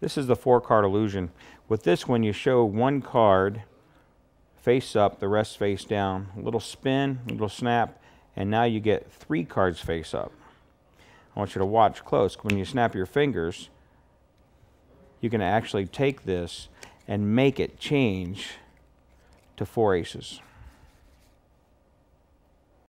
This is the four card illusion. With this one, you show one card face up, the rest face down. A little spin, a little snap, and now you get three cards face up. I want you to watch close. When you snap your fingers, you can actually take this and make it change to four aces.